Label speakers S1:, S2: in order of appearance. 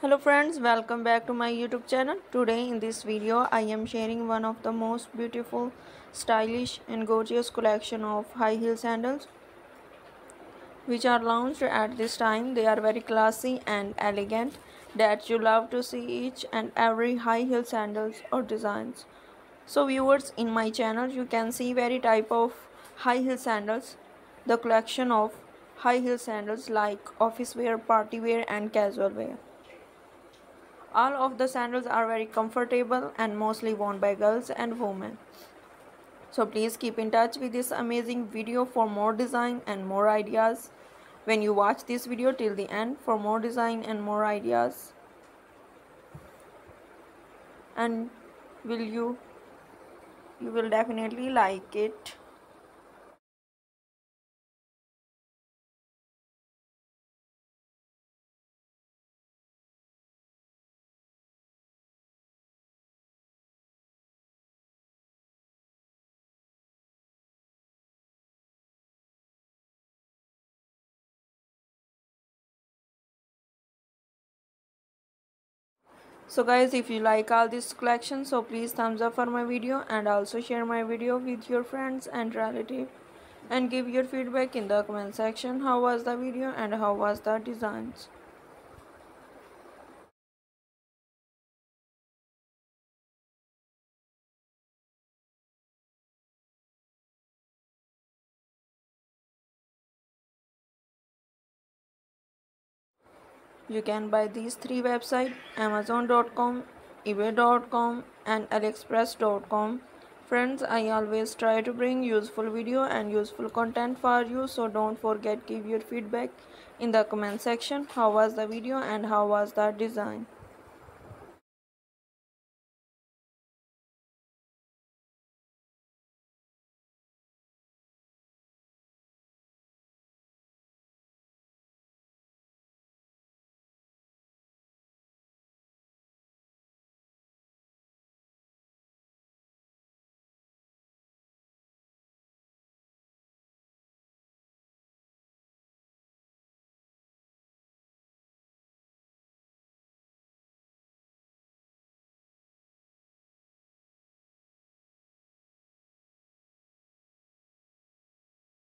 S1: hello friends welcome back to my youtube channel. Today in this video i am sharing one of the most beautiful stylish and gorgeous collection of high heel sandals which are launched at this time. They are very classy and elegant that you love to see each and every high heel sandals or designs. So viewers in my channel you can see very type of high heel sandals the collection of high heel sandals like office wear party wear and casual wear all of the sandals are very comfortable and mostly worn by girls and women. So please keep in touch with this amazing video for more design and more ideas. When you watch this video till the end for more design and more ideas. And will you you will definitely like it. So guys if you like all this collection so please thumbs up for my video and also share my video with your friends and relative and give your feedback in the comment section. How was the video and how was the designs You can buy these three websites amazon.com, ebay.com and aliexpress.com. Friends, I always try to bring useful video and useful content for you so don't forget give your feedback in the comment section how was the video and how was the design.